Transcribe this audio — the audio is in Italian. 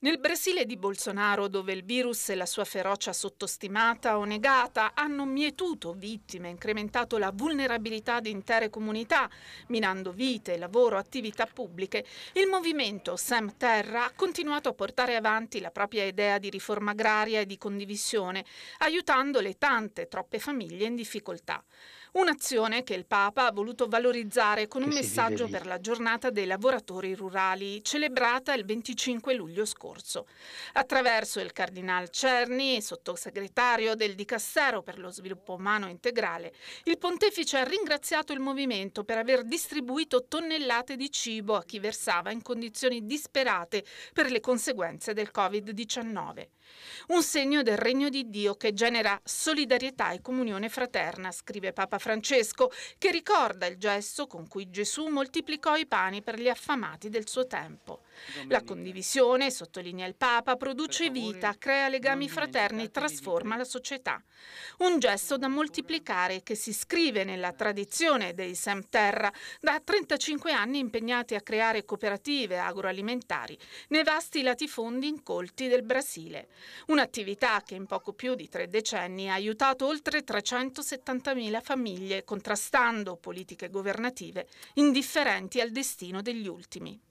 Nel Brasile di Bolsonaro, dove il virus e la sua ferocia sottostimata o negata hanno mietuto vittime, incrementato la vulnerabilità di intere comunità, minando vite, lavoro, attività pubbliche, il movimento Sam Terra ha continuato a portare avanti la propria idea di riforma agraria e di condivisione, aiutando le tante, troppe famiglie in difficoltà. Un'azione che il Papa ha voluto valorizzare con un messaggio per la giornata dei lavoratori rurali, celebrata il 25 luglio scorso. Attraverso il Cardinal Cerni, sottosegretario del Dicastero per lo sviluppo umano integrale, il pontefice ha ringraziato il movimento per aver distribuito tonnellate di cibo a chi versava in condizioni disperate per le conseguenze del Covid-19. Un segno del regno di Dio che genera solidarietà e comunione fraterna, scrive Papa Francesco, che ricorda il gesto con cui Gesù moltiplicò i pani per gli affamati del suo tempo. La condivisione, sottolinea il Papa, produce vita, crea legami fraterni, trasforma la società. Un gesto da moltiplicare che si scrive nella tradizione dei Sem Terra, da 35 anni impegnati a creare cooperative agroalimentari nei vasti latifondi incolti del Brasile. Un'attività che in poco più di tre decenni ha aiutato oltre 370.000 famiglie, contrastando politiche governative indifferenti al destino degli ultimi.